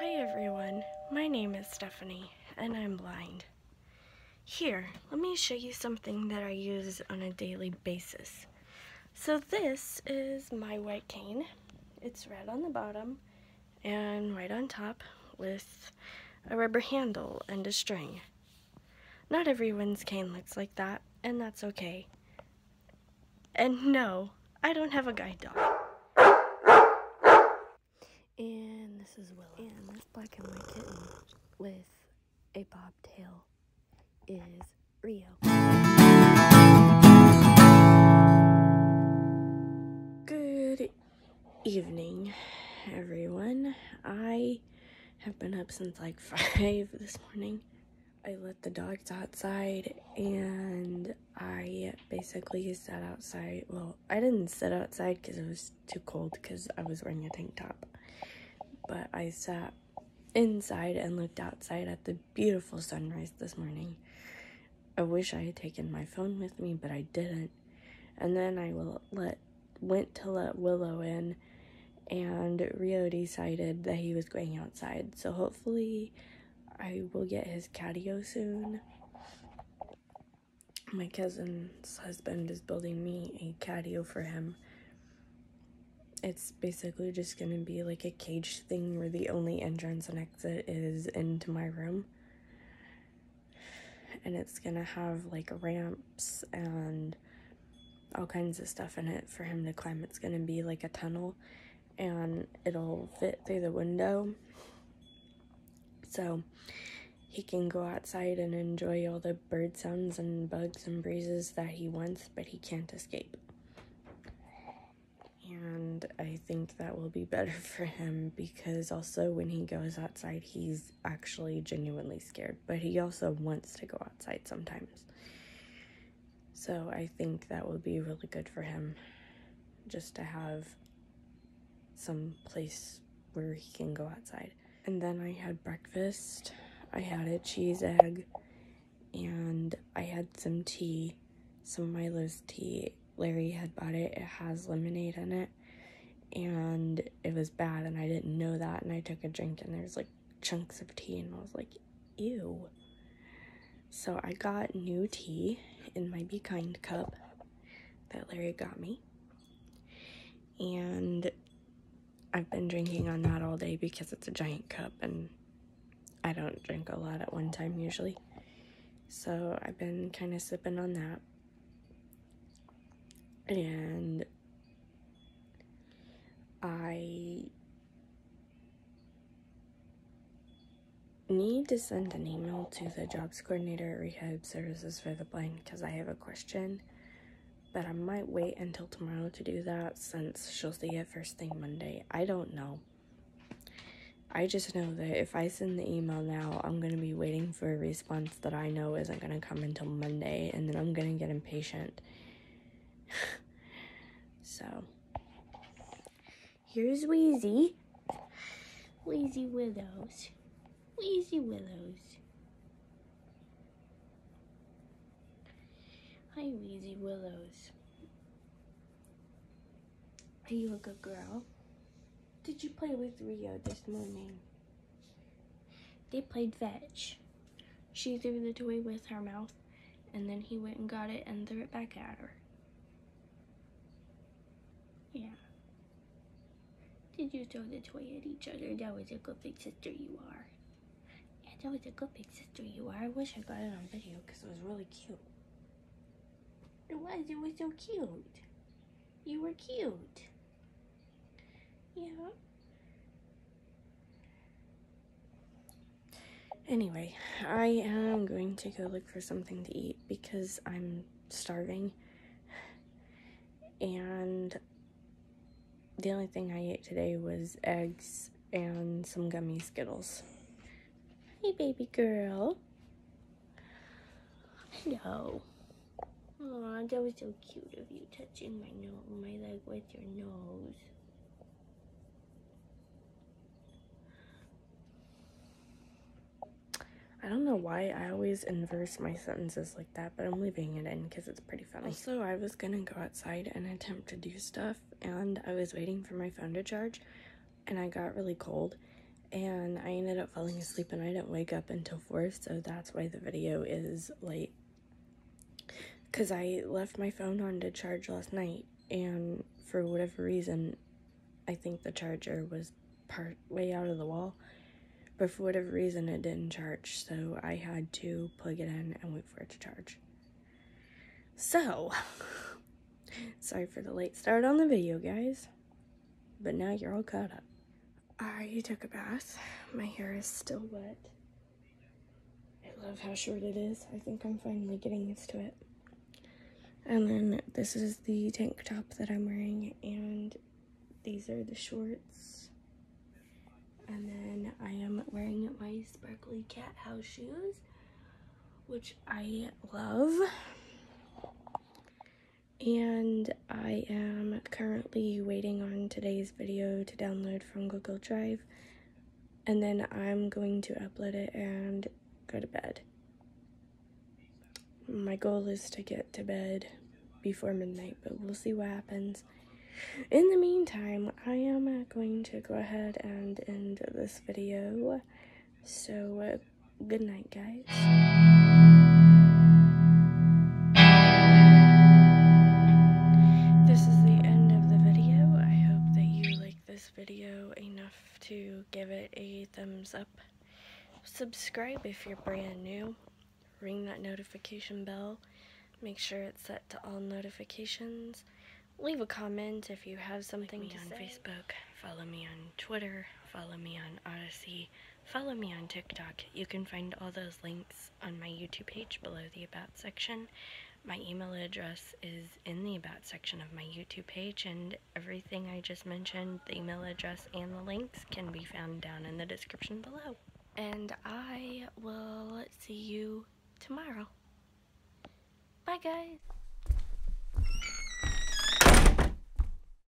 Hi everyone, my name is Stephanie and I'm blind. Here, let me show you something that I use on a daily basis. So this is my white cane. It's red on the bottom and white on top with a rubber handle and a string. Not everyone's cane looks like that, and that's okay. And no, I don't have a guide dog. And this is Willow. And this black and white kitten with a bobtail is Rio. Good evening, everyone. I have been up since like 5 this morning. I let the dogs outside and I basically sat outside. Well, I didn't sit outside because it was too cold because I was wearing a tank top. But I sat inside and looked outside at the beautiful sunrise this morning. I wish I had taken my phone with me, but I didn't. And then I let went to let Willow in and Rio decided that he was going outside. So hopefully I will get his catio soon. My cousin's husband is building me a catio for him. It's basically just gonna be like a cage thing where the only entrance and exit is into my room. And it's gonna have like ramps and all kinds of stuff in it for him to climb. It's gonna be like a tunnel and it'll fit through the window so he can go outside and enjoy all the bird sounds and bugs and breezes that he wants, but he can't escape. And I think that will be better for him because also when he goes outside, he's actually genuinely scared, but he also wants to go outside sometimes. So I think that will be really good for him just to have some place where he can go outside. And then I had breakfast. I had a cheese egg and I had some tea, some Milo's tea. Larry had bought it. It has lemonade in it. And it was bad and I didn't know that and I took a drink and there's like chunks of tea and I was like, ew. So I got new tea in my Be Kind cup that Larry got me. And I've been drinking on that all day because it's a giant cup and I don't drink a lot at one time usually. So I've been kind of sipping on that. And I need to send an email to the jobs coordinator at Rehab Services for the Blind because I have a question but I might wait until tomorrow to do that since she'll see it first thing Monday. I don't know. I just know that if I send the email now, I'm going to be waiting for a response that I know isn't going to come until Monday, and then I'm going to get impatient. so, here's Wheezy. Wheezy Willows. Wheezy Willows. Hi, Wheezy Willows. Are you a good girl? Did you play with Rio this morning? They played fetch. She threw the toy with her mouth, and then he went and got it and threw it back at her. Yeah. Did you throw the toy at each other? That was a good big sister you are. That was a good big sister you are. I wish I got it on video because it was really cute. It was, it was so cute. You were cute. Yeah. Anyway, I am going to go look for something to eat because I'm starving. And the only thing I ate today was eggs and some gummy Skittles. Hey, baby girl. Hello. Aw, that was so cute of you touching my nose, my leg with your nose. I don't know why I always inverse my sentences like that, but I'm leaving it in because it's pretty funny. Also, I was gonna go outside and attempt to do stuff, and I was waiting for my phone to charge, and I got really cold, and I ended up falling asleep and I didn't wake up until 4, so that's why the video is late. Because I left my phone on to charge last night, and for whatever reason, I think the charger was part way out of the wall. But for whatever reason, it didn't charge, so I had to plug it in and wait for it to charge. So, sorry for the late start on the video, guys. But now you're all caught up. I took a bath. My hair is still wet. I love how short it is. I think I'm finally getting used to it. And then this is the tank top that I'm wearing, and these are the shorts. And then I am wearing my sparkly cat house shoes, which I love. And I am currently waiting on today's video to download from Google Drive. And then I'm going to upload it and go to bed. My goal is to get to bed before midnight, but we'll see what happens. In the meantime, I am going to go ahead and end this video. So, uh, good night, guys. To give it a thumbs up. Subscribe if you're brand new. Ring that notification bell. Make sure it's set to all notifications. Leave a comment if you have something like to on say. Facebook. Follow me on Twitter. Follow me on Odysee. Follow me on TikTok. You can find all those links on my YouTube page below the About section. My email address is in the About section of my YouTube page, and everything I just mentioned, the email address and the links, can be found down in the description below. And I will see you tomorrow. Bye, guys.